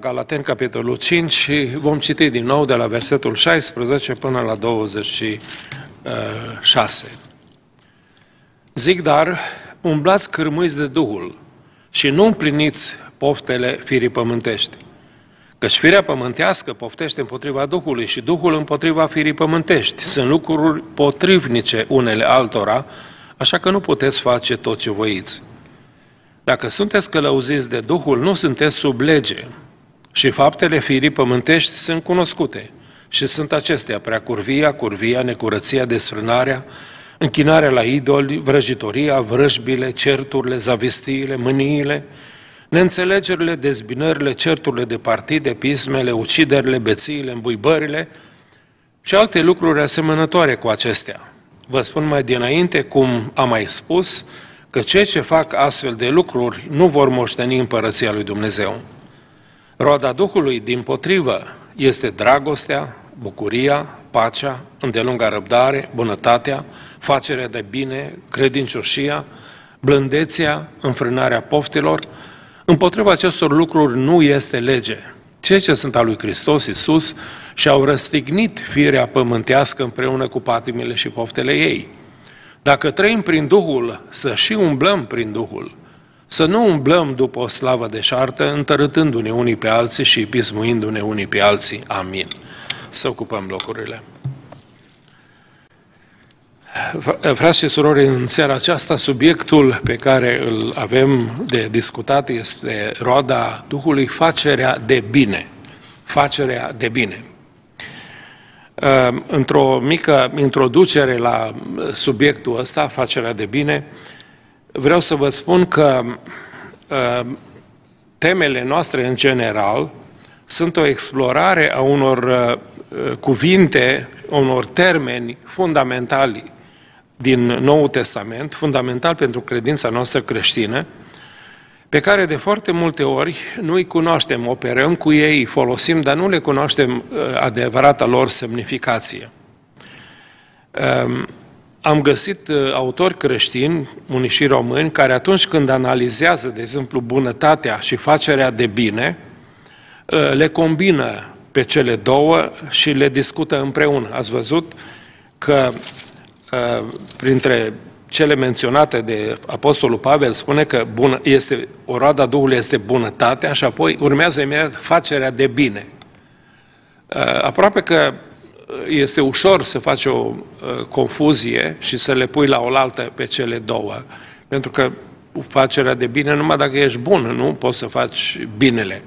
Galaten, capitolul 5 și vom citi din nou de la versetul 16 până la 26. Zic dar, umblați cârmuiți de Duhul și nu împliniți poftele firii pământești. Căci firea pământească poftește împotriva Duhului și Duhul împotriva firii pământești. Sunt lucruri potrivnice unele altora, așa că nu puteți face tot ce voiți. Dacă sunteți călăuziți de Duhul, nu sunteți sub lege, și faptele firii pământești sunt cunoscute și sunt acestea, preacurvia, curvia, necurăția, desfrânarea, închinarea la idoli, vrăjitoria, vrăjbile, certurile, zavistiile, mâniile, neînțelegerile, dezbinările, certurile de partide, pismele, uciderile, bețiile, îmbuibările și alte lucruri asemănătoare cu acestea. Vă spun mai dinainte, cum am mai spus, că cei ce fac astfel de lucruri nu vor moșteni împărăția lui Dumnezeu. Roada Duhului, din potrivă, este dragostea, bucuria, pacea, îndelunga răbdare, bunătatea, facerea de bine, credincioșia, blândețea, înfrânarea poftelor. Împotriva acestor lucruri nu este lege. Cei ce sunt al lui Hristos Iisus și-au răstignit firea pământească împreună cu patimile și poftele ei. Dacă trăim prin Duhul, să și umblăm prin Duhul, să nu umblăm după o slavă deșartă, întărâtându-ne unii pe alții și pismuindu-ne unii pe alții. Amin. Să ocupăm locurile. Frați și surori, în seara aceasta, subiectul pe care îl avem de discutat este roada Duhului, facerea de bine. Facerea de bine. Într-o mică introducere la subiectul ăsta, facerea de bine, vreau să vă spun că uh, temele noastre în general sunt o explorare a unor uh, cuvinte, unor termeni fundamentali din Noul Testament, fundamental pentru credința noastră creștină, pe care de foarte multe ori nu îi cunoaștem, operăm cu ei, folosim, dar nu le cunoaștem uh, adevărata lor semnificație. Um, am găsit uh, autori creștini, unii și români, care atunci când analizează, de exemplu, bunătatea și facerea de bine, uh, le combină pe cele două și le discută împreună. Ați văzut că uh, printre cele menționate de Apostolul Pavel spune că bună, este, o roada Duhului este bunătatea și apoi urmează imediat facerea de bine. Aproape că este ușor să faci o uh, confuzie și să le pui la oaltă pe cele două. Pentru că facerea de bine numai dacă ești bun, nu poți să faci binele.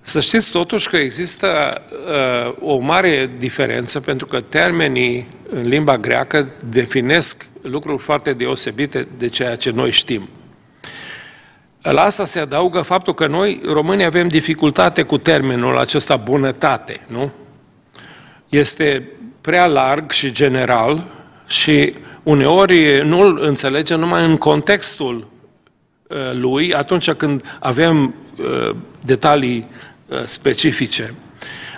Să știți totuși că există uh, o mare diferență pentru că termenii în limba greacă definesc lucruri foarte deosebite de ceea ce noi știm. La asta se adaugă faptul că noi, românii, avem dificultate cu termenul acesta bunătate, nu? Este prea larg și general și uneori nu îl înțelegem numai în contextul uh, lui, atunci când avem uh, detalii uh, specifice.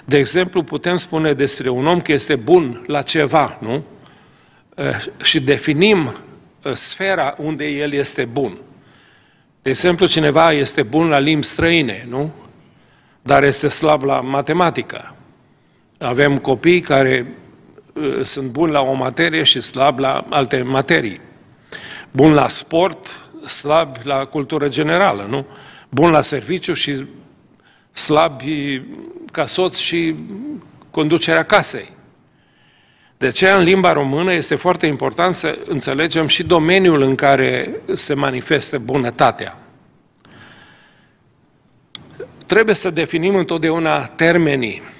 De exemplu, putem spune despre un om că este bun la ceva, nu? Și definim sfera unde el este bun. De exemplu, cineva este bun la limbi străine, nu? Dar este slab la matematică. Avem copii care uh, sunt buni la o materie și slab la alte materii. Bun la sport, slab la cultură generală, nu? Bun la serviciu și slab ca soț și conducerea casei. De aceea, în limba română, este foarte important să înțelegem și domeniul în care se manifestă bunătatea. Trebuie să definim întotdeauna termenii Uh,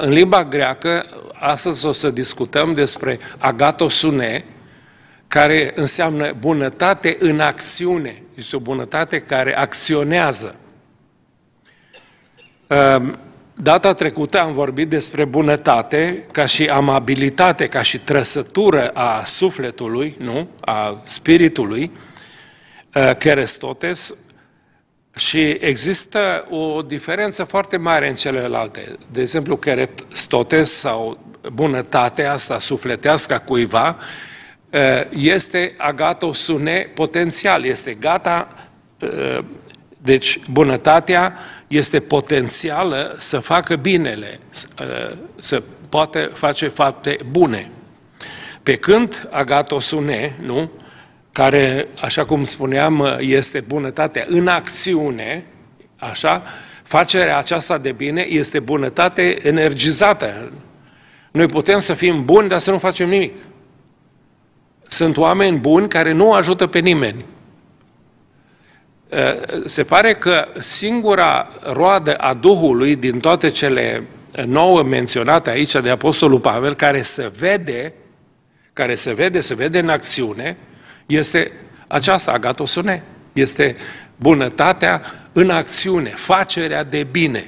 în limba greacă, astăzi o să discutăm despre agatosune, care înseamnă bunătate în acțiune. Este o bunătate care acționează. Um, data trecută am vorbit despre bunătate ca și amabilitate, ca și trăsătură a sufletului, nu? a spiritului, uh, Kerestotes, și există o diferență foarte mare în celelalte. De exemplu, keretotes sau bunătatea asta sufletească a cuiva este agatosune potențial, este gata Deci bunătatea este potențială să facă binele, să, să poate face fapte bune. Pe când agatosune, nu? Care, așa cum spuneam, este bunătatea în acțiune, așa, facerea aceasta de bine este bunătate energizată. Noi putem să fim buni, dar să nu facem nimic. Sunt oameni buni care nu ajută pe nimeni. Se pare că singura roadă a Duhului din toate cele nouă menționate aici de Apostolul Pavel, care se vede, care se vede, se vede în acțiune, este aceasta, agatosune, este bunătatea în acțiune, facerea de bine.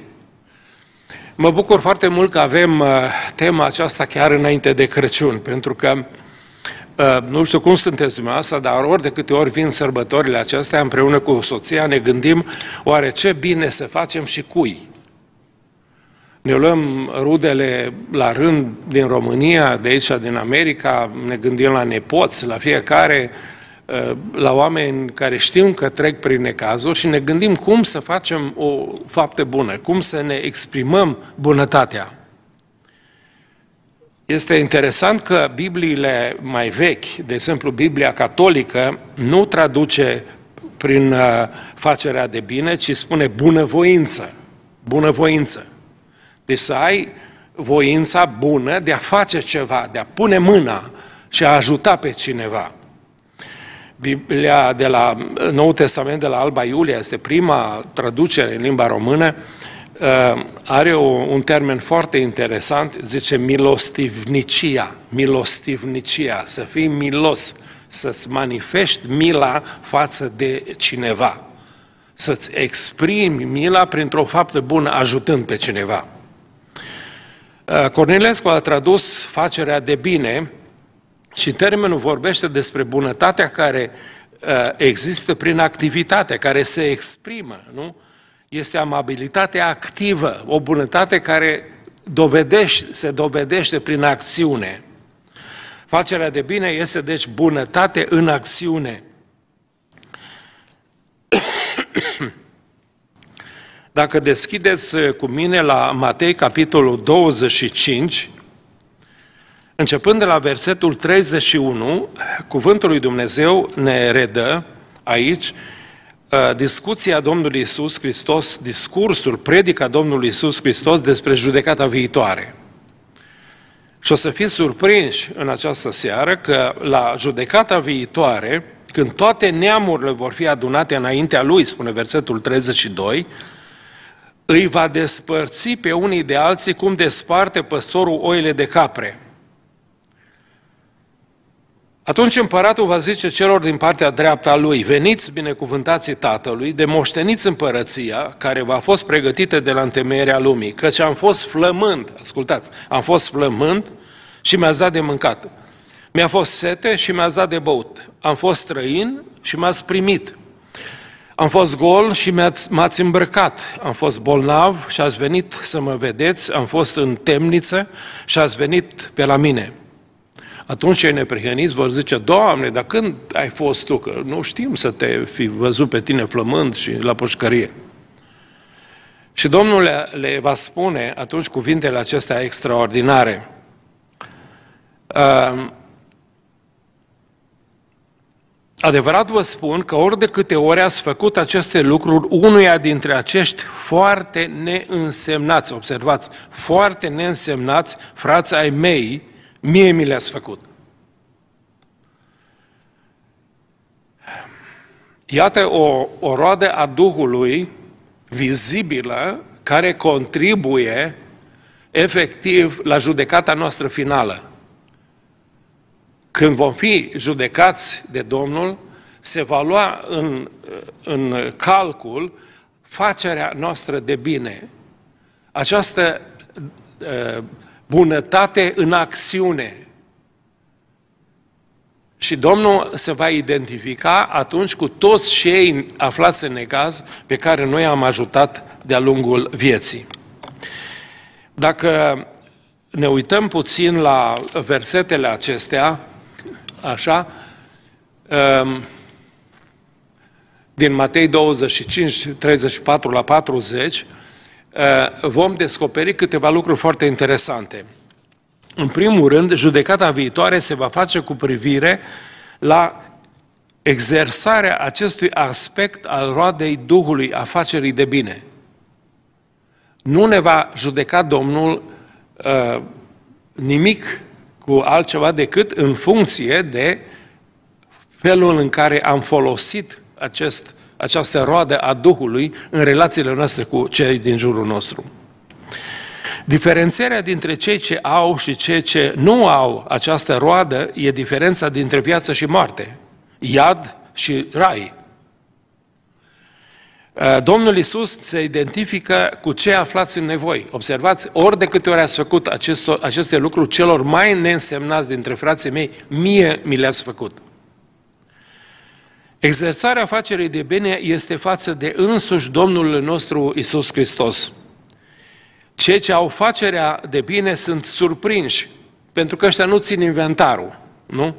Mă bucur foarte mult că avem uh, tema aceasta chiar înainte de Crăciun, pentru că uh, nu știu cum sunteți dumneavoastră, dar ori de câte ori vin sărbătorile acestea, împreună cu soția, ne gândim oare ce bine să facem și cui. Ne luăm rudele la rând din România, de aici, din America, ne gândim la nepoți, la fiecare, uh, la oameni care știm că trec prin necazuri și ne gândim cum să facem o faptă bună, cum să ne exprimăm bunătatea. Este interesant că Bibliile mai vechi, de exemplu Biblia catolică, nu traduce prin uh, facerea de bine, ci spune bunăvoință. Bunăvoință. Deci să ai voința bună de a face ceva, de a pune mâna și a ajuta pe cineva. Biblia de la Noul Testament de la Alba Iulia este prima traducere în limba română, uh, are o, un termen foarte interesant, zice milostivnicia, milostivnicia, să fii milos, să-ți manifesti mila față de cineva, să-ți exprimi mila printr-o faptă bună ajutând pe cineva. Uh, Cornilescu a tradus facerea de bine și termenul vorbește despre bunătatea care uh, există prin activitate, care se exprimă, nu? Este amabilitatea activă, o bunătate care dovedește, se dovedește prin acțiune. Facerea de bine este deci bunătate în acțiune. Dacă deschideți uh, cu mine la Matei, capitolul 25, începând de la versetul 31, cuvântul lui Dumnezeu ne redă aici uh, discuția Domnului Isus Hristos, discursul, predica Domnului Isus Hristos despre judecata viitoare. Și o să fiți surprinși în această seară că la judecata viitoare, când toate neamurile vor fi adunate înaintea lui, spune versetul 32, îi va despărți pe unii de alții cum desparte păstorul oile de capre. Atunci împăratul va zice celor din partea dreaptă a lui, veniți binecuvântații tatălui, de moșteniți împărăția care v-a fost pregătită de la întemeierea lumii, căci am fost flămând, ascultați, am fost flămând și mi-ați dat de mâncat. Mi-a fost sete și mi-ați dat de băut. Am fost străin și m-ați primit. Am fost gol și m-ați îmbrăcat, am fost bolnav și ați venit să mă vedeți, am fost în temniță și ați venit pe la mine. Atunci cei neprihăniți vor zice, Doamne, dar când ai fost tu? Că nu știm să te fi văzut pe tine flămând și la pușcărie. Și Domnul le, le va spune atunci cuvintele acestea extraordinare. Uh, Adevărat vă spun că ori de câte ori ați făcut aceste lucruri, unuia dintre acești foarte neînsemnați, observați, foarte neînsemnați, frații ai mei, mie mi le-ați făcut. Iată o, o roadă a Duhului vizibilă care contribuie efectiv la judecata noastră finală. Când vom fi judecați de Domnul, se va lua în, în calcul facerea noastră de bine. Această uh, bunătate în acțiune. Și Domnul se va identifica atunci cu toți cei aflați în necaz pe care noi am ajutat de-a lungul vieții. Dacă ne uităm puțin la versetele acestea, Așa? Ehm, din Matei 25, 34 la 40, uh, vom descoperi câteva lucruri foarte interesante. În primul rând, judecata viitoare se va face cu privire la exersarea acestui aspect al roadei Duhului, afacerii de bine. Nu ne va judeca Domnul uh, nimic cu altceva decât în funcție de felul în care am folosit acest, această roadă a Duhului în relațiile noastre cu cei din jurul nostru. Diferențierea dintre cei ce au și cei ce nu au această roadă e diferența dintre viață și moarte, iad și rai. Uh, Domnul Isus se identifică cu cei aflați în nevoi. Observați, ori de câte ori ați făcut aceste, aceste lucruri celor mai neînsemnați dintre frații mei, mie mi le-ați făcut. Exersarea afacerii de bine este față de însuși Domnul nostru Isus Hristos. Cei ce au facerea de bine sunt surprinși, pentru că ăștia nu țin inventarul, nu?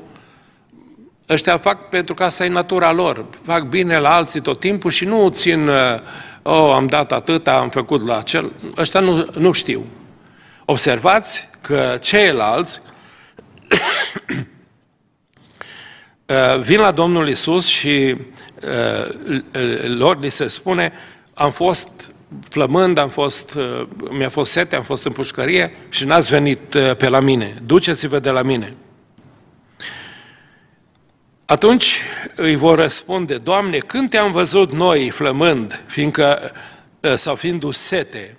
Ăștia fac pentru că asta e natura lor. Fac bine la alții tot timpul și nu țin, oh, am dat atâta, am făcut la acel. Ăștia nu, nu știu. Observați că ceilalți uh, vin la Domnul Isus și uh, lor li se spune, am fost flămând, am fost, uh, mi-a fost sete, am fost în pușcărie și n-ați venit pe la mine. Duceți-vă de la mine. Atunci îi vor răspunde, Doamne, când te-am văzut noi flămând, fiindcă, ă, sau fiind sete,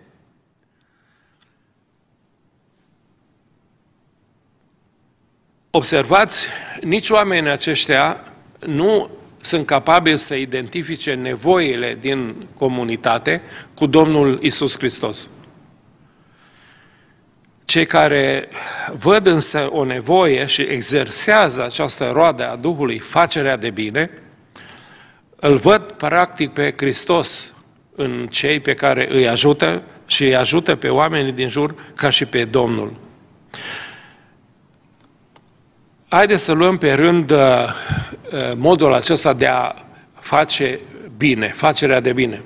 Observați, nici oamenii aceștia nu sunt capabili să identifice nevoile din comunitate cu Domnul Isus Hristos. Cei care văd însă o nevoie și exersează această roadă a Duhului, facerea de bine, îl văd practic pe Hristos în cei pe care îi ajută și îi ajută pe oamenii din jur ca și pe Domnul. Haideți să luăm pe rând uh, uh, modul acesta de a face bine, facerea de bine.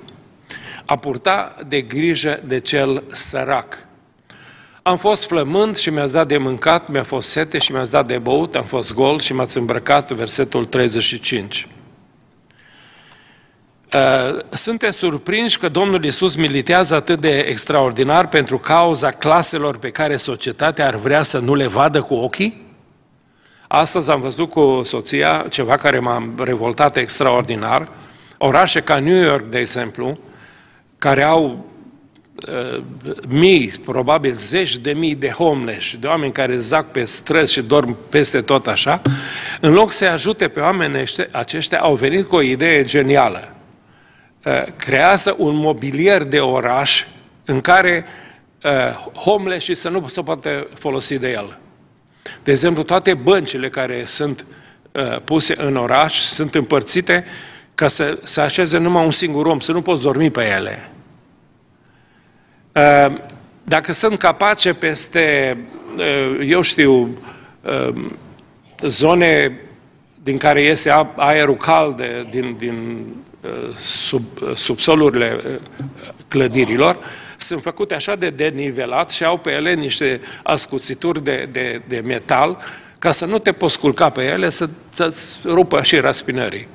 A purta de grijă de cel sărac. Am fost flămând și mi-ați dat de mâncat, mi-a fost sete și mi-ați dat de băut, am fost gol și m-ați îmbrăcat, versetul 35. Uh, sunteți surprinși că Domnul Iisus militează atât de extraordinar pentru cauza claselor pe care societatea ar vrea să nu le vadă cu ochii? Astăzi am văzut cu soția ceva care m-a revoltat extraordinar. Orașe ca New York, de exemplu, care au Uh, mii, probabil zeci de mii de homeless, de oameni care zac pe străzi și dorm peste tot așa, în loc să ajute pe oamenii aceștia, au venit cu o idee genială. Uh, creează un mobilier de oraș în care uh, homeless și să nu se poate folosi de el. De exemplu, toate băncile care sunt puse în oraș sunt împărțite ca să se așeze numai un singur om, să nu poți dormi pe ele. Ehm, dacă sunt capace peste, eh, eu știu, ehm, zone din care iese aerul cald din, din eh, sub, subsolurile eh, clădirilor, sunt făcute așa de denivelat și au pe ele niște ascuțituri de, de, de metal ca să nu te poți culca pe ele, să, să-ți rupă și raspinării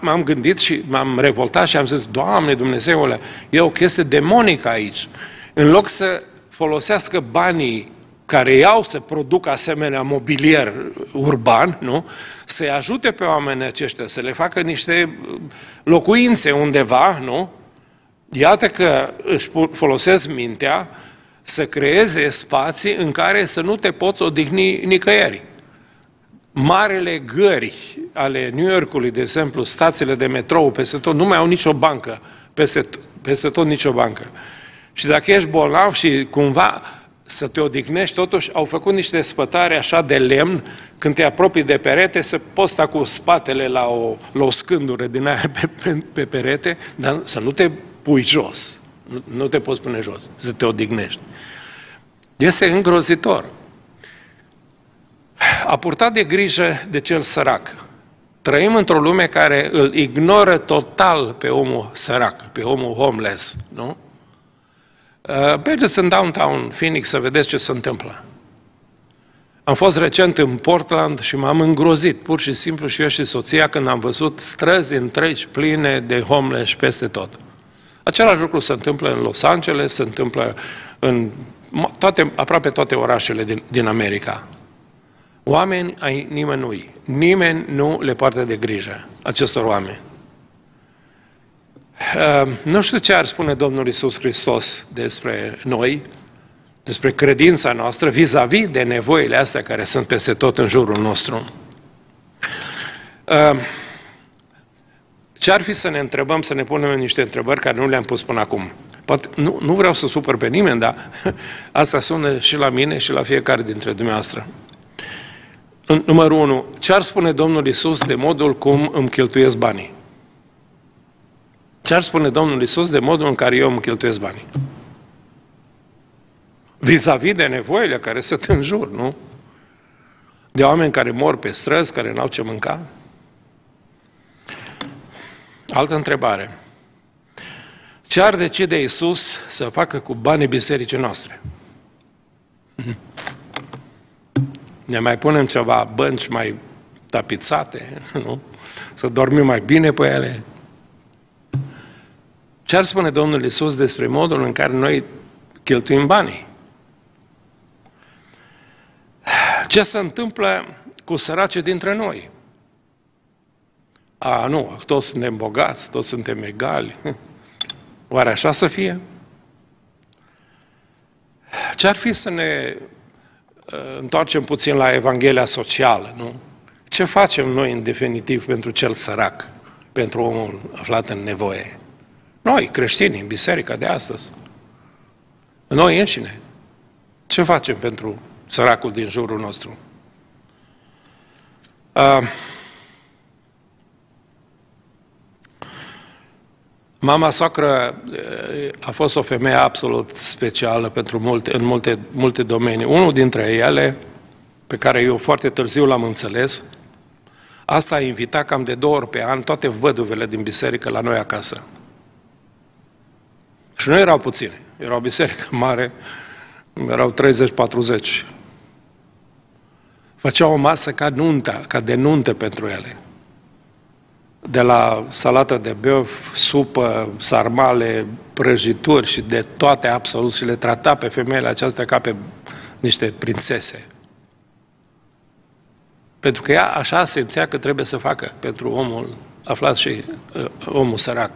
m-am gândit și m-am revoltat și am zis, Doamne Dumnezeule, e o chestie demonică aici. În loc să folosească banii care iau să producă asemenea mobilier urban, nu? să-i ajute pe oamenii aceștia, să le facă niște locuințe undeva, nu? Iată că își folosesc mintea să creeze spații în care să nu te poți odihni nicăieri marele gări ale New Yorkului, de exemplu, stațiile de metrou peste tot, nu mai au nicio bancă, peste, peste tot nicio bancă. Și dacă ești bolnav și cumva să te odihnești, totuși au făcut niște spătare așa de lemn, când te apropii de perete, să poți sta cu spatele la o, la o scândură din aia pe, pe, pe perete, dar să nu te pui jos. Nu, nu te poți pune jos, să te odihnești. Este îngrozitor a purtat de grijă de cel sărac. Trăim într-o lume care îl ignoră total pe omul sărac, pe omul homeless, nu? Uh, mergeți în downtown Phoenix să vedeți ce se întâmplă. Am fost recent în Portland și m-am îngrozit, pur și simplu, și eu și soția, când am văzut străzi întregi pline de homeless peste tot. Același lucru se întâmplă în Los Angeles, se întâmplă în toate, aproape toate orașele din, din America. Oameni ai nimănui. Nimeni nu le poartă de grijă acestor oameni. Uh, nu știu ce ar spune Domnul Isus Hristos despre noi, despre credința noastră vis-a-vis de nevoile astea care sunt peste tot în jurul nostru. Uh, ce ar fi să ne întrebăm, să ne punem niște întrebări care nu le-am pus până acum? Poate, nu, nu vreau să supăr pe nimeni, dar asta sună și la mine și la fiecare dintre dumneavoastră. Numărul 1. Ce ar spune Domnul Isus de modul cum îmi cheltuiesc banii? Ce ar spune Domnul Isus de modul în care eu îmi cheltuiesc banii? Vis-a-vis de nevoile care sunt în jur, nu? De oameni care mor pe străzi, care n-au ce mânca? Altă întrebare. Ce ar decide Isus să facă cu banii bisericii noastre? Ne mai punem ceva bănci mai tapițate, nu? Să dormim mai bine pe ele? Ce ar spune Domnul Isus despre modul în care noi cheltuim banii? Ce se întâmplă cu săracii dintre noi? A, nu, toți suntem bogați, toți suntem egali. Oare așa să fie? Ce ar fi să ne uh, întoarcem puțin la Evanghelia socială, nu? Ce facem noi, în definitiv, pentru cel sărac, pentru omul aflat în nevoie? Noi, creștini, în biserica de astăzi. Noi înșine. Ce facem pentru săracul din jurul nostru? Uh, Mama soacră a fost o femeie absolut specială pentru multe, în multe, multe domenii. Unul dintre ele, pe care eu foarte târziu l-am înțeles, asta a invitat cam de două ori pe an toate văduvele din biserică la noi acasă. Și nu erau puține. Era o biserică mare, erau 30-40. Făceau o masă ca nuntă, ca de nuntă pentru ele de la salată de băf, supă, sarmale, prăjituri și de toate absolut și le trata pe femeile acestea ca pe niște prințese. Pentru că ea așa simțea că trebuie să facă pentru omul aflat și uh, omul sărac.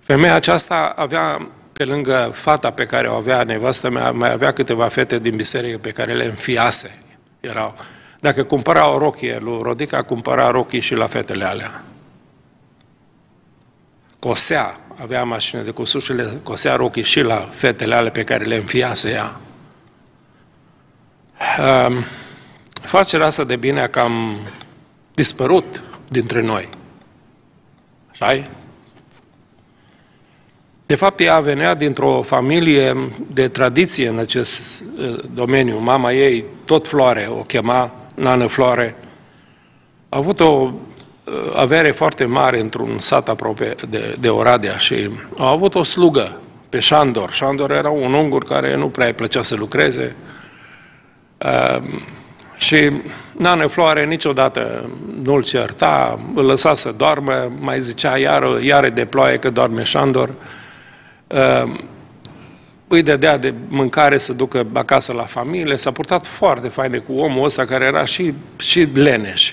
Femeia aceasta avea, pe lângă fata pe care o avea nevastă mea, mai avea câteva fete din biserică pe care le înfiase. Erau dacă cumpăra o rochie lui Rodica, cumpăra rochii și la fetele alea. Cosea, avea mașină de cusut și le cosea rochii și la fetele alea pe care le înfiase ea. Um, facerea asta de bine a cam dispărut dintre noi. așa De fapt, ea venea dintr-o familie de tradiție în acest uh, domeniu. Mama ei, tot Floare, o chema Nană Floare, a avut o uh, avere foarte mare într-un sat aproape de, de Oradea și a avut o slugă pe Șandor. Șandor era un ungur care nu prea îi plăcea să lucreze uh, și Nană Floare niciodată nu-l certa, îl lăsa să doarmă, mai zicea iară, iară de ploaie că doarme Șandor. Uh, îi dădea de mâncare să ducă acasă la familie, s-a purtat foarte faine cu omul ăsta care era și, și leneș.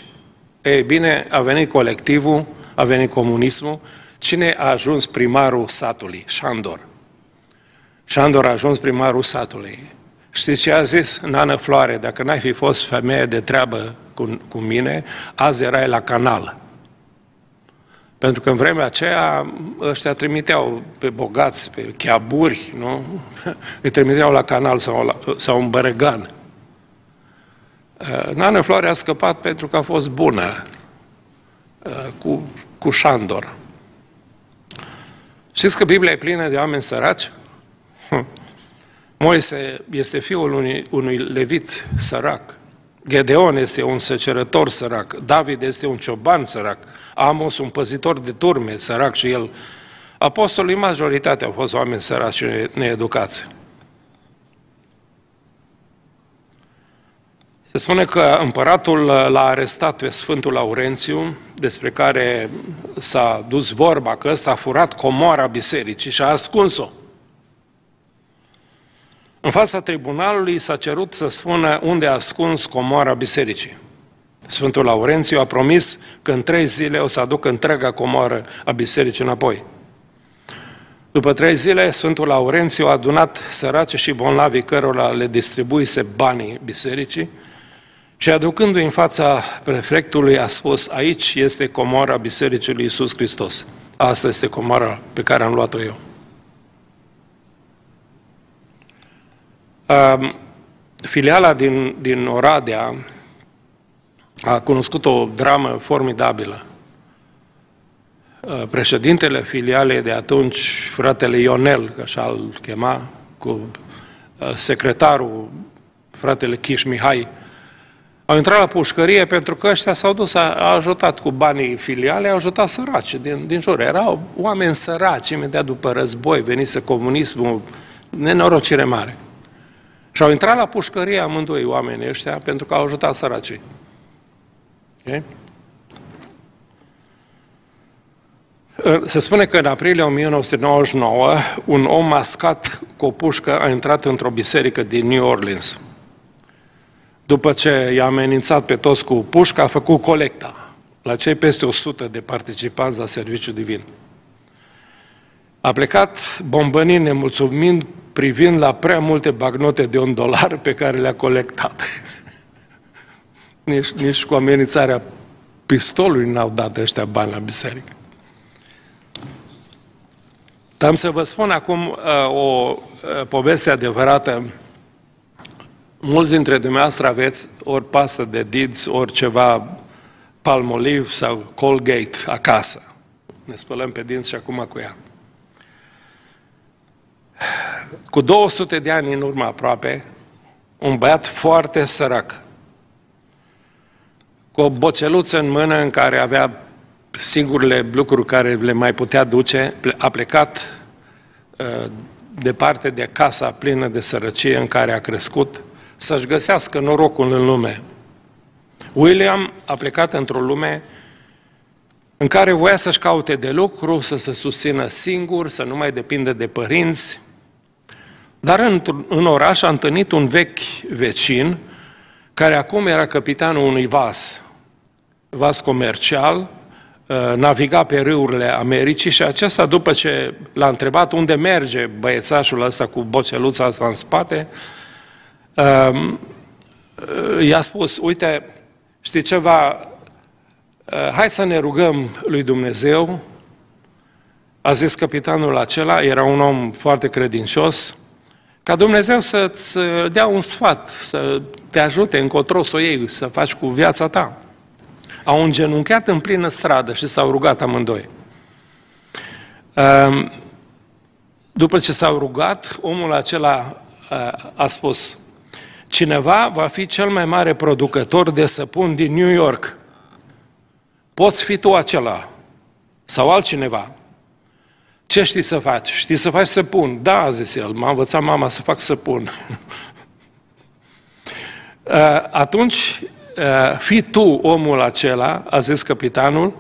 Ei bine, a venit colectivul, a venit comunismul, cine a ajuns primarul satului? Șandor. Șandor a ajuns primarul satului. Știți ce a zis? Nană Floare, dacă n-ai fi fost femeie de treabă cu, cu mine, azi erai la canal. Pentru că în vremea aceea ăștia trimiteau pe bogați, pe cheaburi, nu? Îi trimiteau la canal sau, la, sau în bărăgan. Uh, Nana Floare a scăpat pentru că a fost bună uh, cu, cu Șandor. Știți că Biblia e plină de oameni săraci? Moise este fiul unui, unui levit sărac, Gedeon este un secerător sărac, David este un cioban sărac, Amos un păzitor de turme sărac și el. Apostolii majoritatea au fost oameni săraci needucați. Se spune că împăratul l-a arestat pe Sfântul Laurențiu, despre care s-a dus vorba că ăsta a furat comoara bisericii și a ascuns-o. În fața tribunalului s-a cerut să spună unde a ascuns comoara bisericii. Sfântul Laurențiu a promis că în trei zile o să aducă întreaga comoară a bisericii înapoi. După trei zile, Sfântul Laurențiu a adunat sărace și bonlavi cărora le distribuise banii bisericii și aducându-i în fața prefectului a spus, aici este comoara Bisericii lui Iisus Hristos. Asta este comoara pe care am luat-o eu. Filiala din, din Oradea a cunoscut o dramă formidabilă. Președintele filialei de atunci, fratele Ionel, că așa îl chema, cu secretarul, fratele Chiș Mihai, au intrat la pușcărie pentru că ăștia s-au dus, a, a ajutat cu banii filiale, au ajutat săraci din, din jur. Erau oameni săraci, imediat după război, venise comunismul, nenorocire mare. Și au intrat la pușcărie amândoi oamenii ăștia pentru că au ajutat săracii. Okay? Se spune că în aprilie 1999 un om mascat cu o pușcă a intrat într-o biserică din New Orleans. După ce i-a amenințat pe toți cu pușca, a făcut colecta la cei peste 100 de participanți la serviciu divin. A plecat bombănind, nemulțumind, privind la prea multe bagnote de un dolar pe care le-a colectat. Nici, nici cu amenințarea pistolului n-au dat ăștia bani la biserică. Dar am să vă spun acum uh, o uh, poveste adevărată. Mulți dintre dumneavoastră aveți ori pastă de dids, ori ceva palmolive sau Colgate acasă. Ne spălăm pe dinți și acum cu ea. Cu 200 de ani în urmă aproape, un băiat foarte sărac, cu o boțeluță în mână în care avea singurele lucruri care le mai putea duce, a plecat uh, departe de casa plină de sărăcie în care a crescut, să-și găsească norocul în lume. William a plecat într-o lume în care voia să-și caute de lucru, să se susțină singur, să nu mai depindă de părinți, dar în, în oraș a întâlnit un vechi vecin, care acum era capitanul unui vas, vas comercial, uh, naviga pe râurile Americii și acesta, după ce l-a întrebat unde merge băiețașul ăsta cu boceluța asta în spate, um, uh, i-a spus, uite, știi ceva, uh, hai să ne rugăm lui Dumnezeu, a zis capitanul acela, era un om foarte credincios, ca Dumnezeu să-ți dea un sfat, să te ajute încotro să o iei, să faci cu viața ta. Au îngenunchiat în plină stradă și s-au rugat amândoi. Ehm, după ce s-au rugat, omul acela a spus, cineva va fi cel mai mare producător de săpun din New York. Poți fi tu acela sau altcineva. Ce știi să faci? Știi să faci săpun? Da, a zis el, m-a învățat mama să fac săpun. Uh, atunci, uh, fii tu omul acela, a zis capitanul,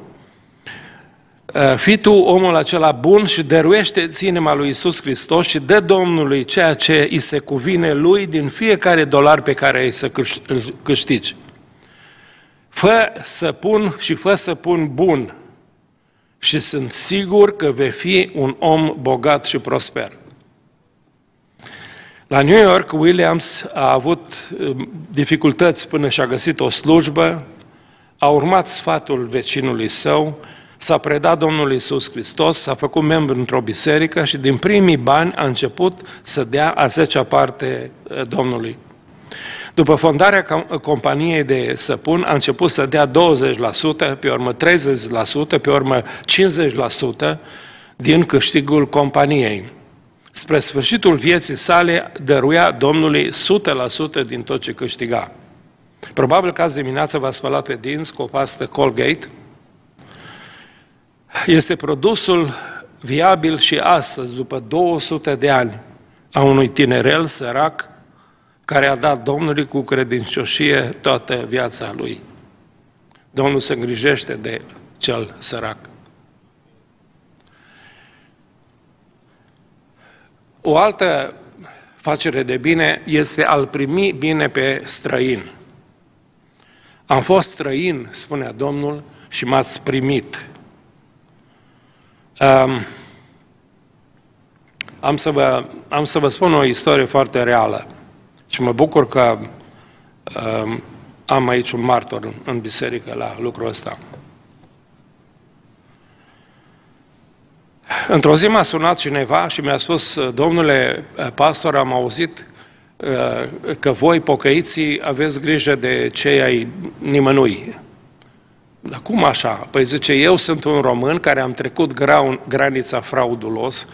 uh, fii tu omul acela bun și dăruiește ținema lui Isus Hristos și dă Domnului ceea ce îi se cuvine lui din fiecare dolar pe care îi să câștigi. Fă săpun și fă săpun bun, și sunt sigur că vei fi un om bogat și prosper. La New York, Williams a avut um, dificultăți până și-a găsit o slujbă, a urmat sfatul vecinului său, s-a predat Domnului Iisus Hristos, s-a făcut membru într-o biserică și din primii bani a început să dea a zecea parte uh, Domnului. După fondarea companiei de săpun, a început să dea 20%, pe urmă 30%, pe urmă 50% din câștigul companiei. Spre sfârșitul vieții sale, dăruia Domnului 100% din tot ce câștiga. Probabil că azi dimineață v-a spălat pe dinți cu o pastă Colgate. Este produsul viabil și astăzi, după 200 de ani, a unui tinerel sărac care a dat Domnului cu credincioșie toată viața lui. Domnul se îngrijește de cel sărac. O altă facere de bine este al primi bine pe străin. Am fost străin, spunea Domnul, și m-ați primit. Um, am, să vă, am să vă spun o istorie foarte reală și mă bucur că um, am aici un martor în, în biserică la lucrul ăsta. Într-o zi m-a sunat cineva și mi-a spus, domnule pastor, am auzit uh, că voi, pocăiții, aveți grijă de cei ai nimănui. Dar cum așa? Păi zice, eu sunt un român care am trecut granița fraudulos,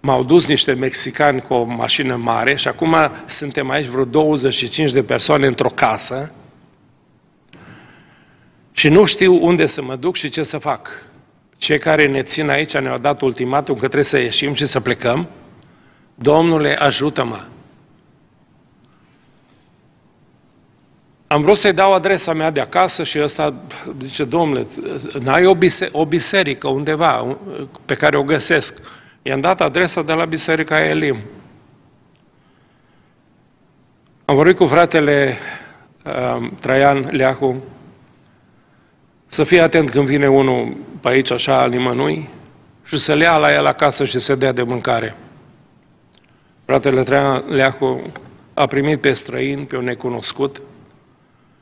m-au dus niște mexicani cu o mașină mare și acum suntem aici vreo 25 de persoane într-o casă și nu știu unde să mă duc și ce să fac. Cei care ne țin aici ne-au dat ultimatum că trebuie să ieșim și să plecăm. Domnule, ajută-mă! Am vrut să-i dau adresa mea de acasă și ăsta zice, domnule, n-ai o, bise- o biserică undeva pe care o găsesc. I-am dat adresa de la Biserica Elim. Am vorbit cu fratele uh, Traian Leacu, să fie atent când vine unul pe aici așa nimănui și să le ia la el acasă și să dea de mâncare. Fratele Traian Leacu a primit pe străin, pe un necunoscut,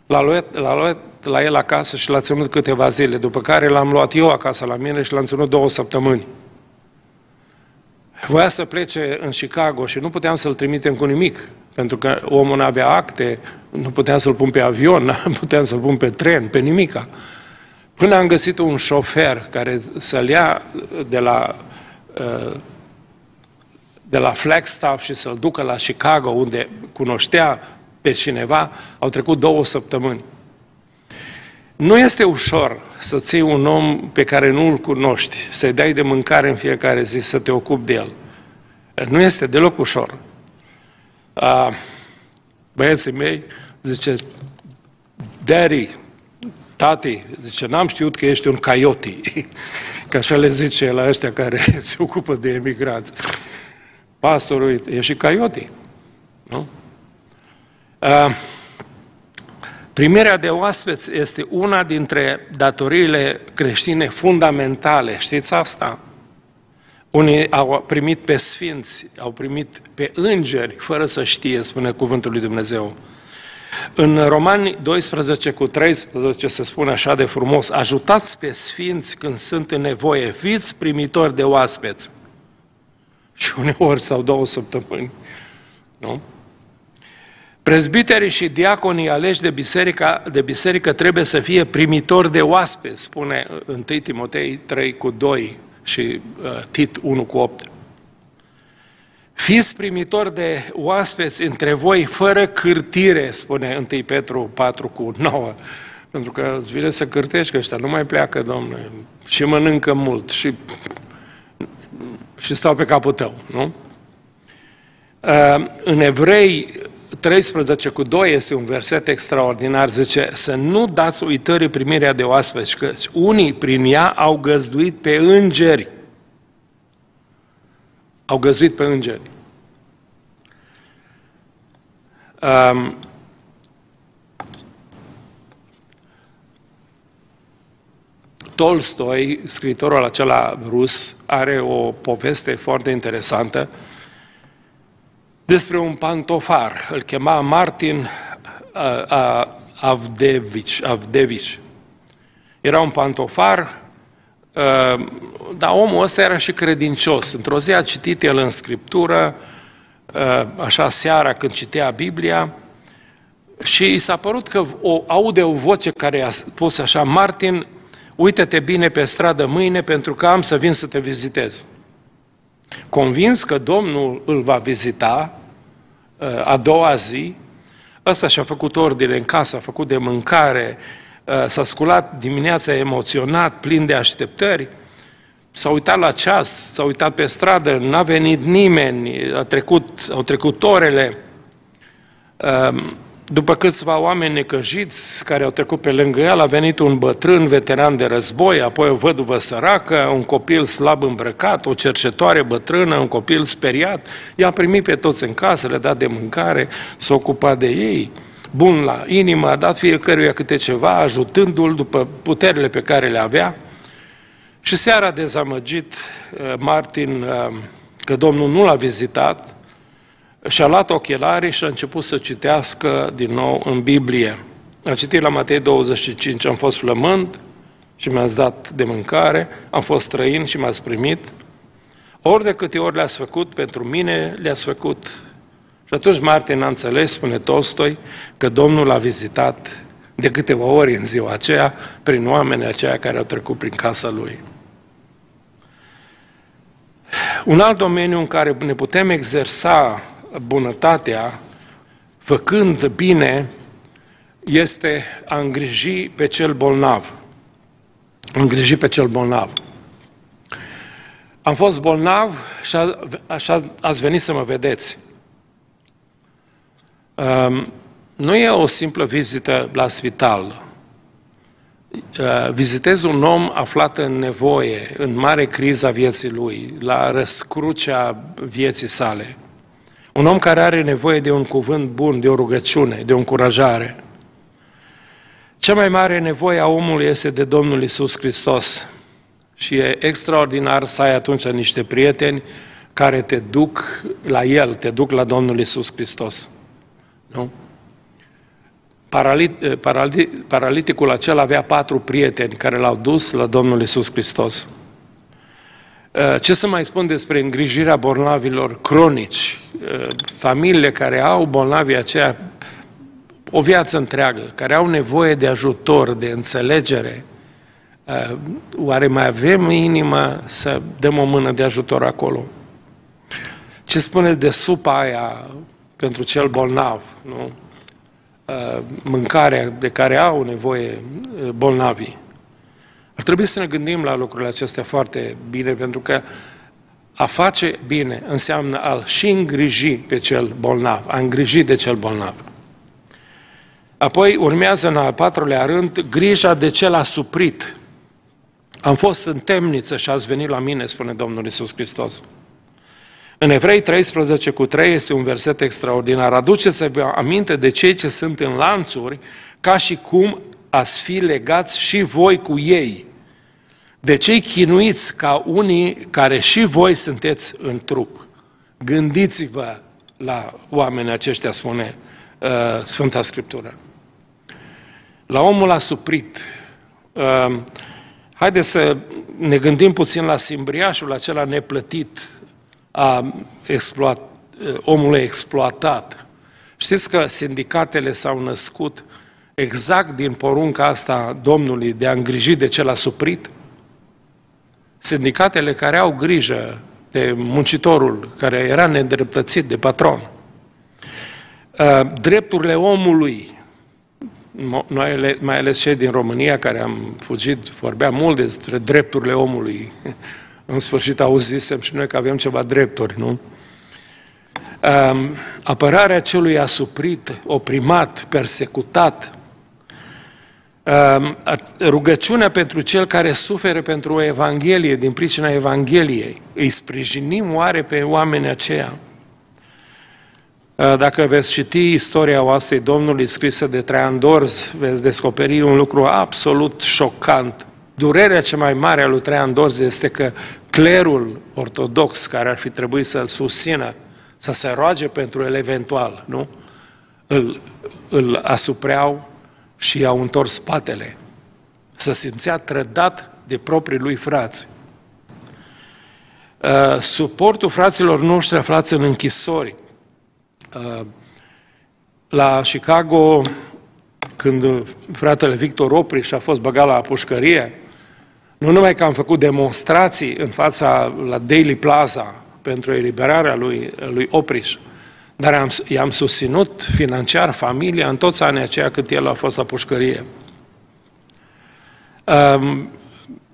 l-a luat, l-a luat la el acasă și l-a ținut câteva zile, după care l-am luat eu acasă la mine și l-am ținut două săptămâni. Voia să plece în Chicago și nu puteam să-l trimitem cu nimic, pentru că omul nu avea acte, nu puteam să-l pun pe avion, nu puteam să-l pun pe tren, pe nimica. Până am găsit un șofer care să-l ia de la, uh, de la Flagstaff și să-l ducă la Chicago, unde cunoștea pe cineva, au trecut două săptămâni. Nu este ușor să ții un om pe care nu îl cunoști, să-i dai de mâncare în fiecare zi, să te ocupi de el. Nu este deloc ușor. A, băieții mei, zice, Daddy, tati, zice, n-am știut că ești un coyote, că așa le zice la ăștia care se ocupă de emigranți. Pastorul e și coyote, nu? A, Primirea de oaspeți este una dintre datoriile creștine fundamentale. Știți asta? Unii au primit pe sfinți, au primit pe îngeri, fără să știe, spune cuvântul lui Dumnezeu. În Romani 12 cu 13 se spune așa de frumos, ajutați pe sfinți când sunt în nevoie, fiți primitori de oaspeți. Și uneori sau două săptămâni. Nu? Prezbiterii și diaconii aleși de, biserică, de biserică trebuie să fie primitori de oaspeți, spune 1 Timotei 3 cu 2 și uh, Tit 1 cu 8. Fiți primitori de oaspeți între voi fără cârtire, spune 1 Petru 4 cu 9. Pentru că îți vine să cârtești, că ăștia nu mai pleacă, domnule, și mănâncă mult și, și stau pe capul tău, nu? Uh, în Evrei 13 cu 2 este un verset extraordinar, zice, să nu dați uitării primirea de oaspeți, că unii prin ea au găzduit pe îngeri. Au găzduit pe îngeri. Um, Tolstoi, scritorul acela rus, are o poveste foarte interesantă despre un pantofar. Îl chema Martin Avdevici. Avdevici. Era un pantofar, dar omul ăsta era și credincios. Într-o zi a citit el în Scriptură, așa seara când citea Biblia, și i s-a părut că o, aude o voce care a spus așa, Martin, uite-te bine pe stradă mâine pentru că am să vin să te vizitez. Convins că Domnul îl va vizita uh, a doua zi, Ăsta și-a făcut ordine în casă, a făcut de mâncare, uh, s-a sculat dimineața emoționat, plin de așteptări, s-a uitat la ceas, s-a uitat pe stradă, n-a venit nimeni, a trecut, au trecut orele. Um, după câțiva oameni necăjiți care au trecut pe lângă el, a venit un bătrân veteran de război, apoi o văduvă săracă, un copil slab îmbrăcat, o cercetoare bătrână, un copil speriat. I-a primit pe toți în casă, le-a dat de mâncare, s-a ocupat de ei. Bun la inimă, a dat fiecăruia câte ceva, ajutându-l după puterile pe care le avea. Și seara a dezamăgit uh, Martin uh, că Domnul nu l-a vizitat, și-a luat ochelarii și a început să citească din nou în Biblie. A citit la Matei 25, am fost flământ și mi-ați dat de mâncare, am fost străin și m-ați primit. Ori de câte ori le-ați făcut pentru mine, le-ați făcut. Și atunci Martin a înțeles, spune Tolstoi, că Domnul l-a vizitat de câteva ori în ziua aceea prin oamenii aceia care au trecut prin casa lui. Un alt domeniu în care ne putem exersa bunătatea, făcând bine, este a îngriji pe cel bolnav. A îngriji pe cel bolnav. Am fost bolnav și așa ați venit să mă vedeți. Um, nu e o simplă vizită la spital. Uh, vizitez un om aflat în nevoie, în mare criza vieții lui, la răscrucea vieții sale. Un om care are nevoie de un cuvânt bun, de o rugăciune, de o încurajare. Cea mai mare nevoie a omului este de Domnul Isus Hristos. Și e extraordinar să ai atunci niște prieteni care te duc la El, te duc la Domnul Isus Hristos. Nu? Paralit, paralit, paraliticul acela avea patru prieteni care l-au dus la Domnul Isus Hristos. Uh, ce să mai spun despre îngrijirea bolnavilor cronici? Uh, familiile care au bolnavi aceia o viață întreagă, care au nevoie de ajutor, de înțelegere, uh, oare mai avem inimă să dăm o mână de ajutor acolo? Ce spune de supa aia pentru cel bolnav, nu? Mâncarea de care au nevoie bolnavii. Ar trebui să ne gândim la lucrurile acestea foarte bine, pentru că a face bine înseamnă a și îngriji pe cel bolnav, a îngriji de cel bolnav. Apoi urmează în al patrulea rând grija de cel asuprit. Am fost în temniță și ați venit la mine, spune Domnul Isus Hristos. În Evrei 13 cu 3 este un verset extraordinar. Aduceți-vă aminte de cei ce sunt în lanțuri, ca și cum ați fi legați și voi cu ei de cei chinuiți ca unii care și voi sunteți în trup. Gândiți-vă la oamenii aceștia, spune uh, Sfânta Scriptură. La omul asuprit. Uh, haideți să ne gândim puțin la simbriașul acela neplătit a exploat, uh, omului exploatat. Știți că sindicatele s-au născut exact din porunca asta Domnului de a îngriji de cel asuprit? sindicatele care au grijă de muncitorul care era nedreptățit de patron, uh, drepturile omului, noi, mai ales cei din România care am fugit, vorbeam mult despre drepturile omului. În sfârșit auzisem și noi că avem ceva drepturi, nu? Um, apărarea celui asuprit, oprimat, persecutat, Ehm, rugăciunea pentru cel care suferă pentru o Evanghelie, din pricina Evangheliei. Îi sprijinim oare pe oamenii aceia? Ehm, dacă veți citi istoria oasei Domnului scrisă de Traian Dorz, veți descoperi un lucru absolut șocant. Durerea cea mai mare a lui Traian Dorz este că clerul ortodox care ar fi trebuit să-l susțină, să se roage pentru el eventual, nu? Îl, îl asupreau și i-au întors spatele. Să simțea trădat de proprii lui frați. Uh, suportul fraților noștri aflați în închisori. Uh, la Chicago, când fratele Victor Opriș a fost băgat la pușcărie, nu numai că am făcut demonstrații în fața la Daily Plaza pentru eliberarea lui, lui Opriș, dar am, i-am susținut financiar familia în toți anii aceia cât el a fost la pușcărie. Um,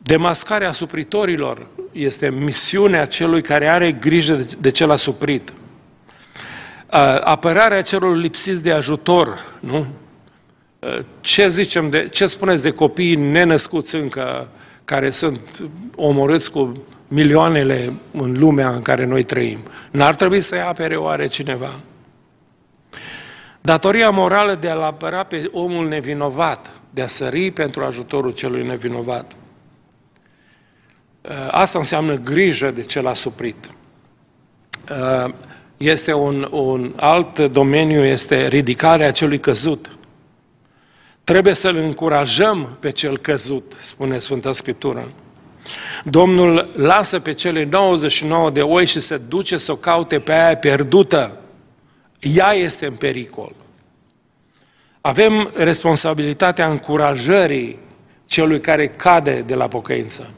demascarea supritorilor este misiunea celui care are grijă de cel asuprit. Uh, apărarea celor lipsiți de ajutor, nu? Uh, ce zicem de, ce spuneți de copiii nenăscuți încă, care sunt omorâți cu milioanele în lumea în care noi trăim. N-ar trebui să-i apere oare cineva? Datoria morală de a-l apăra pe omul nevinovat, de a sări pentru ajutorul celui nevinovat. Uh, asta înseamnă grijă de cel asuprit. Uh, este un, un alt domeniu, este ridicarea celui căzut. Trebuie să-l încurajăm pe cel căzut, spune Sfânta Scriptură. Domnul lasă pe cele 99 de oi și se duce să o caute pe aia pierdută. Ea este în pericol. Avem responsabilitatea încurajării celui care cade de la pocăință.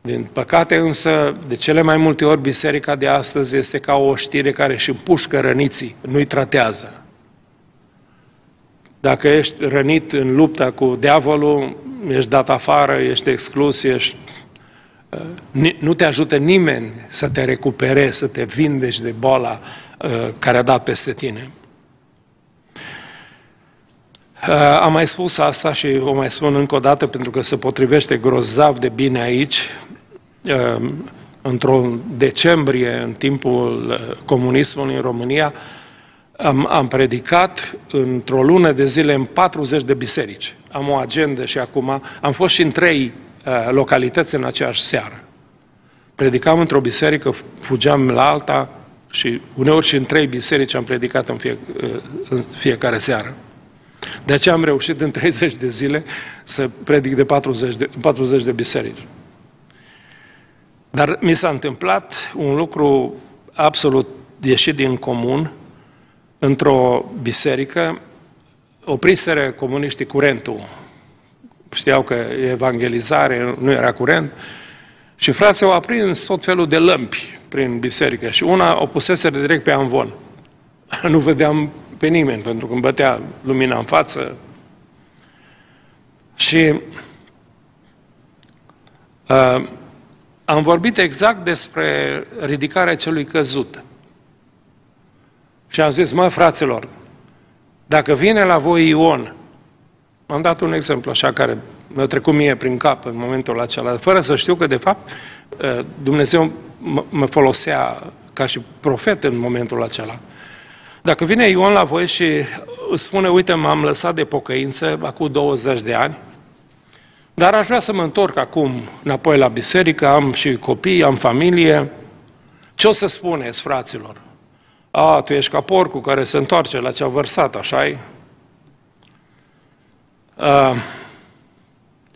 Din păcate însă, de cele mai multe ori, biserica de astăzi este ca o știre care își împușcă răniții, nu-i tratează. Dacă ești rănit în lupta cu diavolul, ești dat afară, ești exclus, ești... Uh, nu te ajută nimeni să te recuperezi, să te vindeci de boala uh, care a dat peste tine. Uh, am mai spus asta și o mai spun încă o dată pentru că se potrivește grozav de bine aici. Într-un decembrie, în timpul comunismului în România, am, am predicat într-o lună de zile în 40 de biserici. Am o agendă și acum am fost și în trei uh, localități în aceeași seară. Predicam într-o biserică, fugeam la alta și uneori și în trei biserici am predicat în, fie, uh, în fiecare seară. De aceea am reușit în 30 de zile să predic de 40 de, 40 de biserici. Dar mi s-a întâmplat un lucru absolut ieșit din comun, într-o biserică, opriseră comuniștii curentul. Știau că e evangelizare, nu era curent, și frații au aprins tot felul de lămpi prin biserică și una o pusese direct pe amvon. Nu vedeam pe nimeni, pentru că îmi bătea lumina în față. Și uh, am vorbit exact despre ridicarea celui căzut. Și am zis, mă, fraților, dacă vine la voi Ion, am dat un exemplu așa care mi-a trecut mie prin cap în momentul acela, fără să știu că, de fapt, uh, Dumnezeu mă folosea ca și profet în momentul acela. Dacă vine Ion la voi și spune, uite, m-am lăsat de pocăință acum 20 de ani, dar aș vrea să mă întorc acum înapoi la biserică, am și copii, am familie, ce o să spuneți, fraților? A, tu ești ca porcul care se întoarce la ce a vărsat, așa -i?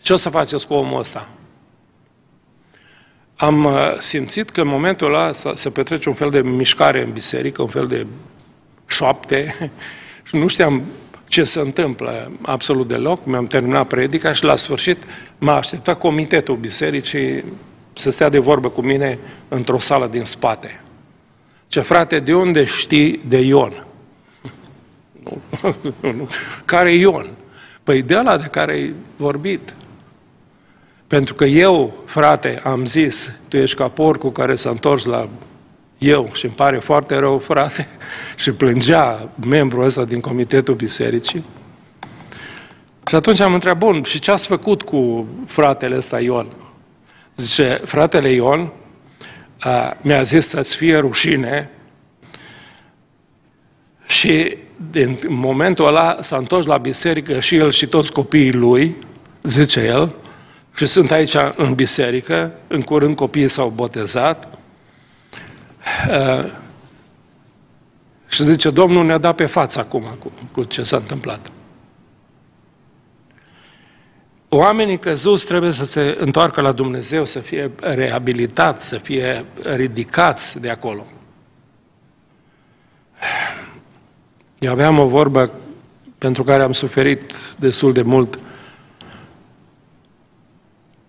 Ce o să faceți cu omul ăsta? Am uh, simțit că în momentul ăla se petrece un fel de mișcare în biserică, un fel de șoapte și nu știam ce se întâmplă absolut deloc. Mi-am terminat predica și la sfârșit m-a așteptat comitetul bisericii să stea de vorbă cu mine într-o sală din spate. Ce frate, de unde știi de Ion? care Ion? Păi de ăla de care ai vorbit. Pentru că eu, frate, am zis, tu ești ca porcul care s-a întors la eu și îmi pare foarte rău, frate, și plângea membrul ăsta din comitetul bisericii. Și atunci am întrebat, bun, și ce ați făcut cu fratele ăsta Ion? Zice, fratele Ion a, mi-a zis să-ți fie rușine și în momentul ăla s-a întors la biserică și el și toți copiii lui, zice el, și sunt aici în biserică, în curând copiii s-au botezat, Uh, și zice, Domnul ne-a dat pe față acum cu, cu ce s-a întâmplat. Oamenii căzuți trebuie să se întoarcă la Dumnezeu, să fie reabilitați, să fie ridicați de acolo. Eu aveam o vorbă pentru care am suferit destul de mult.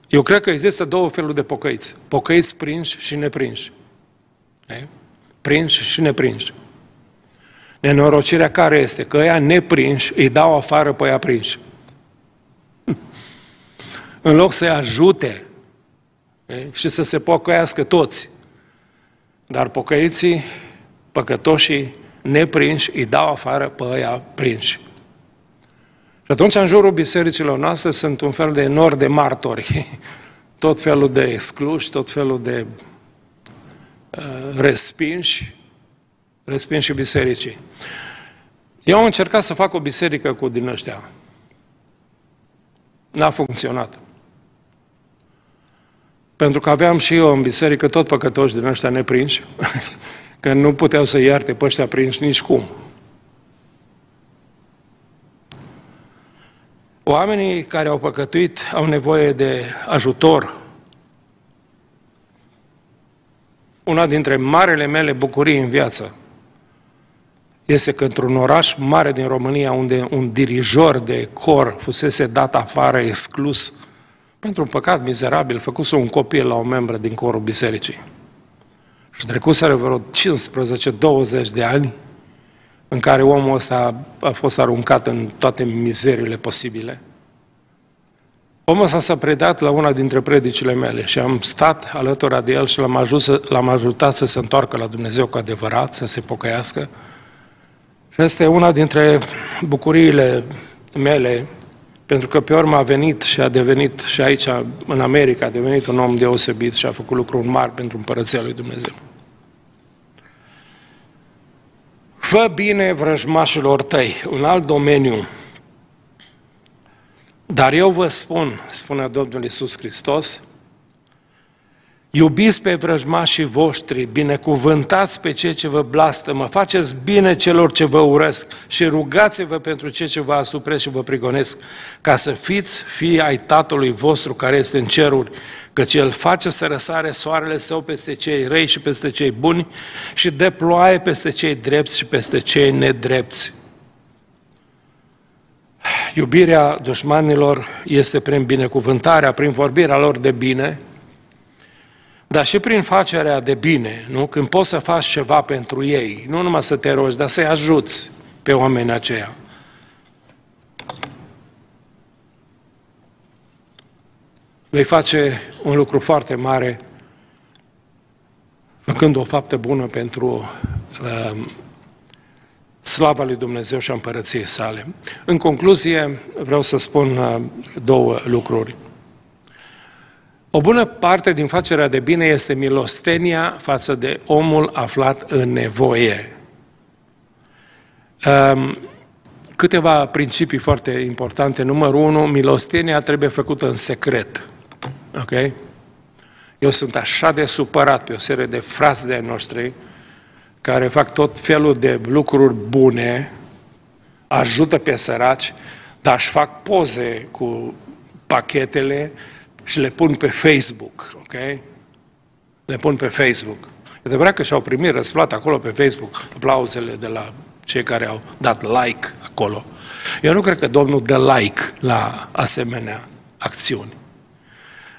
Eu cred că există două feluri de pocăiți. Pocăiți prinși și neprinși. Prinși și neprinși. Nenorocirea care este? Că ăia neprinși îi dau afară pe ăia prinși. În loc să-i ajute și să se pocăiască toți. Dar pocăiții, păcătoșii, neprinși, îi dau afară pe ăia prinși. Și atunci, în jurul bisericilor noastre sunt un fel de nor de martori, tot felul de excluși, tot felul de uh, respinși, respinși bisericii. Eu am încercat să fac o biserică cu din ăștia. N-a funcționat. Pentru că aveam și eu în biserică tot păcătoși din ăștia neprinși, că nu puteau să ierte pe ăștia prinși nici cum. Oamenii care au păcătuit au nevoie de ajutor. Una dintre marele mele bucurii în viață este că într-un oraș mare din România, unde un dirijor de cor fusese dat afară, exclus, pentru un păcat mizerabil, făcuse un copil la o membră din corul bisericii. Și trecuseră vreo 15-20 de ani în care omul ăsta a fost aruncat în toate mizerile posibile. Omul ăsta s-a predat la una dintre predicile mele și am stat alături de el și l-am, ajutat, l-am ajutat să se întoarcă la Dumnezeu cu adevărat, să se pocăiască. Și asta e una dintre bucuriile mele, pentru că pe urmă a venit și a devenit și aici, în America, a devenit un om deosebit și a făcut lucruri mari pentru împărăția lui Dumnezeu. Fă bine vrăjmașilor tăi, un alt domeniu. Dar eu vă spun, spune Domnul Iisus Hristos, Iubiți pe vrăjmașii voștri, binecuvântați pe cei ce vă mă faceți bine celor ce vă urăsc și rugați-vă pentru cei ce vă asupresc și vă prigonesc, ca să fiți fii ai Tatălui vostru care este în ceruri, căci El face să răsare soarele său peste cei răi și peste cei buni și de ploaie peste cei drepți și peste cei nedrepți. Iubirea dușmanilor este prin binecuvântarea, prin vorbirea lor de bine, dar și prin facerea de bine, nu? Când poți să faci ceva pentru ei, nu numai să te rogi, dar să-i ajuți pe oamenii aceia. Vei face un lucru foarte mare făcând o faptă bună pentru uh, slava lui Dumnezeu și a împărăției sale. În concluzie, vreau să spun uh, două lucruri. O bună parte din facerea de bine este milostenia față de omul aflat în nevoie. Um, câteva principii foarte importante. Numărul unu, milostenia trebuie făcută în secret. Ok? Eu sunt așa de supărat pe o serie de frați de noștri care fac tot felul de lucruri bune, ajută pe săraci, dar își fac poze cu pachetele și le pun pe Facebook, ok? Le pun pe Facebook. E adevărat că și-au primit răsplată acolo pe Facebook, aplauzele de la cei care au dat like acolo. Eu nu cred că Domnul dă like la asemenea acțiuni.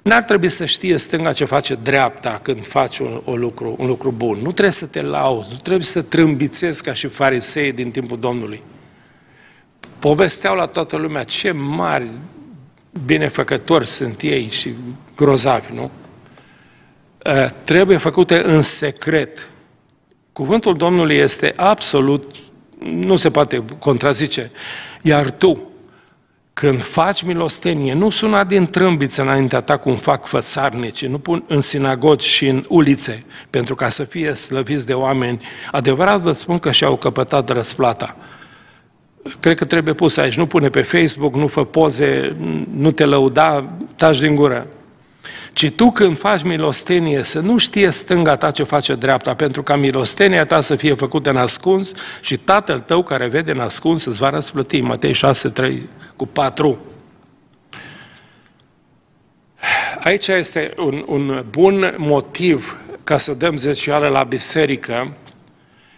N-ar trebui să știe stânga ce face dreapta când faci un, o lucru, un lucru bun. Nu trebuie să te lauzi, nu trebuie să trâmbițezi ca și farisei din timpul Domnului. Povesteau la toată lumea ce mari binefăcători sunt ei și grozavi, nu? Ă, trebuie făcute în secret. Cuvântul Domnului este absolut, nu se poate contrazice. Iar tu, când faci milostenie, nu suna din trâmbiță înaintea ta cum fac fățarnici, nu pun în sinagogi și în ulițe, pentru ca să fie slăviți de oameni. Adevărat vă spun că și-au căpătat răsplata cred că trebuie pus aici. Nu pune pe Facebook, nu fă poze, nu te lăuda, taci din gură. Ci tu când faci milostenie, să nu știe stânga ta ce face dreapta, pentru ca milostenia ta să fie făcută în ascuns și tatăl tău care vede în ascuns îți va răsplăti. Matei 6, 3 cu 4. Aici este un, un bun motiv ca să dăm zecială la biserică,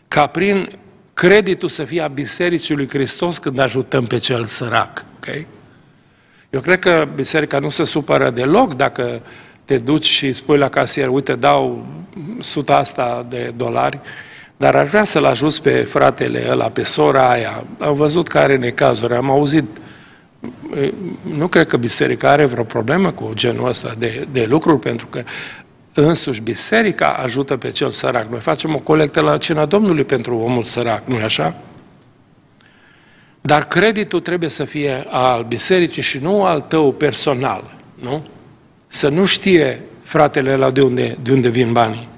ca prin creditul să fie a Bisericii lui Hristos când ajutăm pe cel sărac. Okay? Eu cred că biserica nu se supără deloc dacă te duci și spui la casier, uite, dau suta asta de dolari, Dar aș vrea să-l ajut pe fratele ăla, pe sora aia. Am văzut că are necazuri, am auzit nu cred că biserica are vreo problemă cu genul ăsta de, de lucruri, pentru că însuși biserica ajută pe cel sărac. Noi facem o colectă la cina Domnului pentru omul sărac, nu-i așa? Dar creditul trebuie să fie al bisericii și nu al tău personal, nu? Să nu știe fratele la de unde, de unde vin banii.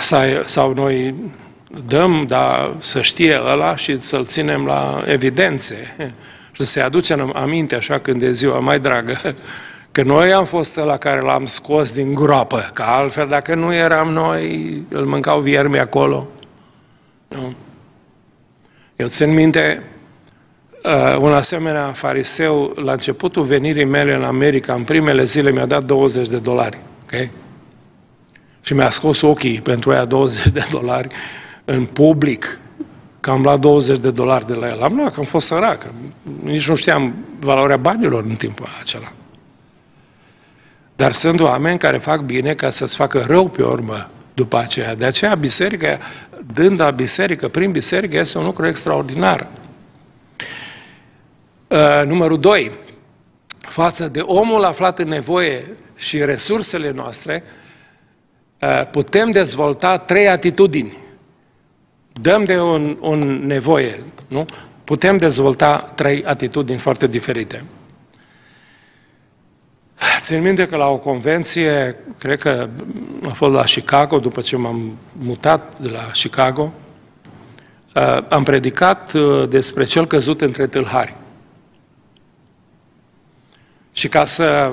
Sau, sau noi dăm, dar să știe ăla și să-l ținem la evidențe și să-i aducem aminte așa când e ziua mai dragă că noi am fost la care l-am scos din groapă, că altfel dacă nu eram noi, îl mâncau viermi acolo. Nu? Eu țin minte, uh, un asemenea fariseu, la începutul venirii mele în America, în primele zile mi-a dat 20 de dolari. Okay? Și mi-a scos ochii pentru aia 20 de dolari în public că am luat 20 de dolari de la el. Am luat, că am fost sărac. Nici nu știam valoarea banilor în timpul acela. Dar sunt oameni care fac bine ca să-ți facă rău pe urmă după aceea. De aceea biserica, dând la biserică, prin biserică, este un lucru extraordinar. Uh, numărul 2. Față de omul aflat în nevoie și resursele noastre, uh, putem dezvolta trei atitudini dăm de un, un nevoie, nu? Putem dezvolta trei atitudini foarte diferite. Țin minte că la o convenție, cred că a fost la Chicago, după ce m-am mutat de la Chicago, uh, am predicat uh, despre cel căzut între tâlhari. Și ca să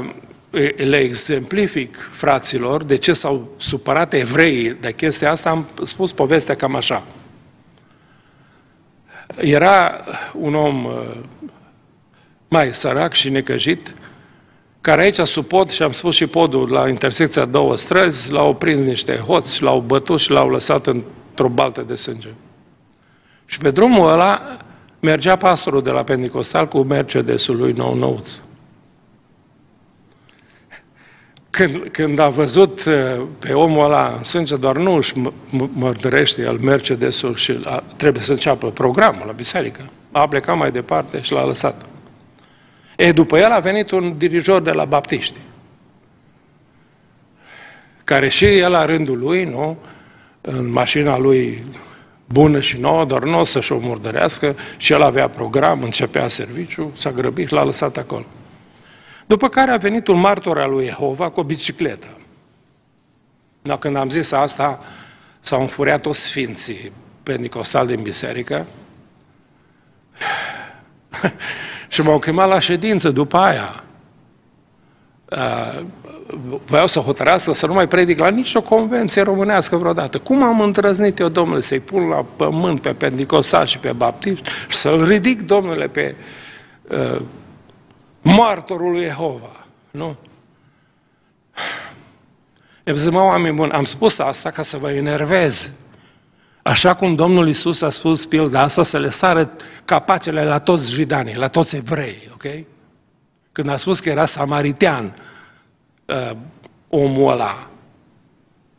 le exemplific fraților de ce s-au supărat evreii de chestia asta, am spus povestea cam așa. Era un om uh, mai sărac și necăjit, care aici sub pod, și am spus și podul la intersecția două străzi, l-au prins niște hoți, l-au bătut și l-au lăsat într-o baltă de sânge. Și pe drumul ăla mergea pastorul de la Pentecostal cu Mercedesul lui nou nouț. Când, când a văzut uh, pe omul ăla în sânge, doar nu își mărturește el Mercedesul și a, trebuie să înceapă programul la biserică. A plecat mai departe și l-a lăsat. E, după el a venit un dirijor de la baptiști, care și el la rândul lui, nu, în mașina lui bună și nouă, doar nu o să-și o murdărească și el avea program, începea serviciu, s-a grăbit și l-a lăsat acolo. După care a venit un martor al lui Jehova cu o bicicletă. Da, când am zis asta, s-au înfuriat toți sfinții pentecostali din biserică și m-au chemat la ședință după aia. Uh, voiau să hotărească să nu mai predic la nicio convenție românească vreodată. Cum am îndrăznit eu, domnule, să-i pun la pământ pe pentecostal și pe baptiști și să-l ridic, domnule, pe uh, martorul lui Jehova. Nu? Eu zic, mă, oameni buni, am spus asta ca să vă enervez. Așa cum Domnul Isus a spus pilda asta, să le sară capacele la toți jidanii, la toți evrei, ok? Când a spus că era samaritean uh, omul ăla,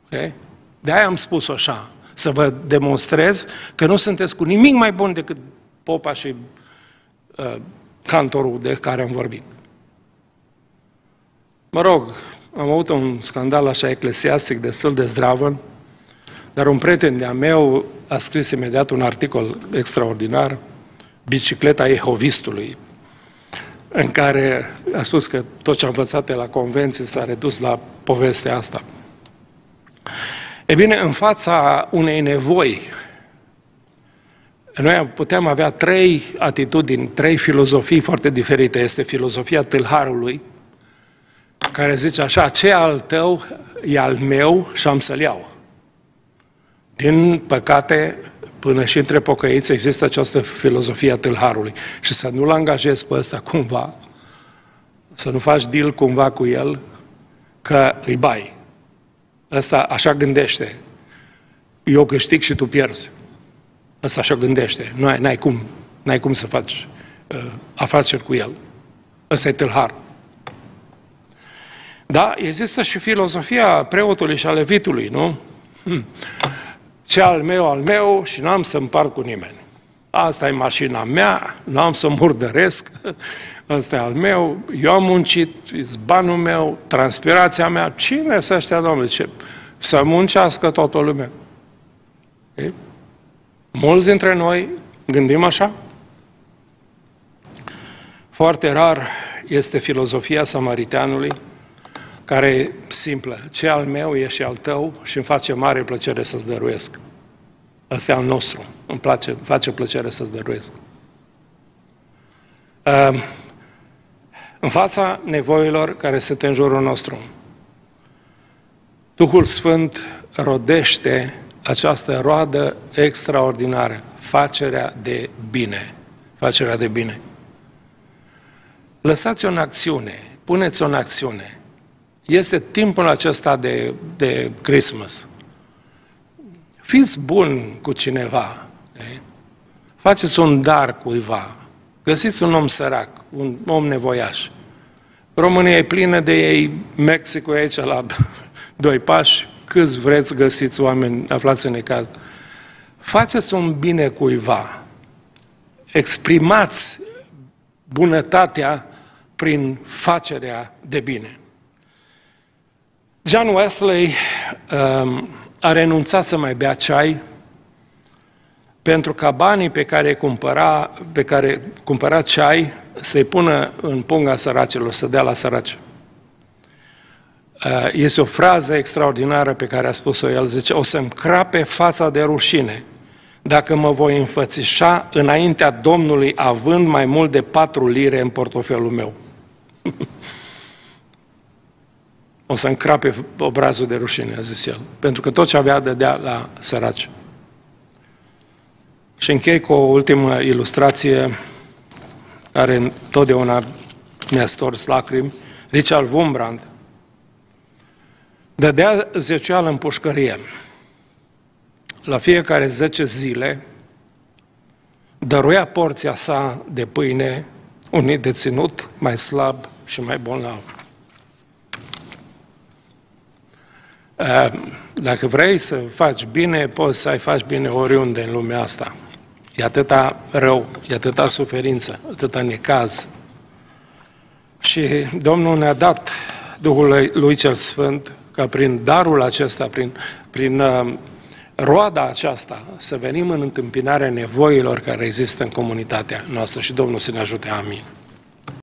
ok? De aia am spus așa, să vă demonstrez că nu sunteți cu nimic mai bun decât popa și uh, cantorul de care am vorbit. Mă rog, am avut un scandal așa eclesiastic destul de zdravă, dar un prieten de-a meu a scris imediat un articol extraordinar, Bicicleta Jehovistului, în care a spus că tot ce am învățat la convenție s-a redus la povestea asta. E bine, în fața unei nevoi noi putem avea trei atitudini, trei filozofii foarte diferite. Este filozofia tâlharului, care zice așa, ce al tău e al meu și am să-l iau. Din păcate, până și între pocăiți există această filozofie a tâlharului. Și să nu-l angajezi pe ăsta cumva, să nu faci deal cumva cu el, că îi bai. Ăsta așa gândește. Eu câștig și tu pierzi. Ăsta așa gândește. Nu ai, n-ai cum, n-ai cum să faci uh, afaceri cu el. Ăsta e tâlhar. Da, există și filozofia preotului și a levitului, nu? Hmm. Ce al meu, al meu și n-am să împart cu nimeni. Asta e mașina mea, nu am să murdăresc, ăsta e al meu, eu am muncit, e banul meu, transpirația mea. Cine să ăștia, domnule? Ce? Să muncească toată lumea. E? Mulți dintre noi gândim așa? Foarte rar este filozofia samariteanului, care e simplă. Ce al meu e și al tău și îmi face mare plăcere să-ți dăruiesc. Asta e al nostru. Îmi place, face plăcere să-ți dăruiesc. Uh, în fața nevoilor care sunt în jurul nostru, Duhul Sfânt rodește această roadă extraordinară, facerea de bine. Facerea de bine. Lăsați-o în acțiune, puneți-o în acțiune. Este timpul acesta de, de Christmas. Fiți bun cu cineva. Okay? Faceți un dar cuiva. Găsiți un om sărac, un om nevoiaș. România e plină de ei, Mexicul e aici la doi pași, câți vreți găsiți oameni aflați în necaz. Faceți un bine cuiva. Exprimați bunătatea prin facerea de bine. John Wesley um, a renunțat să mai bea ceai pentru ca banii pe care cumpăra, pe care cumpăra ceai să-i pună în punga săracilor, să dea la săraci. Uh, este o frază extraordinară pe care a spus-o el, zice, o să-mi crape fața de rușine dacă mă voi înfățișa înaintea Domnului având mai mult de patru lire în portofelul meu. o să încrape obrazul de rușine, a zis el, pentru că tot ce avea dădea la săraci. Și închei cu o ultimă ilustrație care întotdeauna mi-a stors lacrimi. Richard Wurmbrand dădea zeceală în pușcărie. La fiecare zece zile dăruia porția sa de pâine unui deținut mai slab și mai bolnav. Dacă vrei să faci bine, poți să ai faci bine oriunde în lumea asta. E atâta rău, e atâta suferință, atâta necaz. Și Domnul ne-a dat Duhul Lui Cel Sfânt ca prin darul acesta, prin, prin uh, roada aceasta, să venim în întâmpinarea nevoilor care există în comunitatea noastră și Domnul să ne ajute. Amin.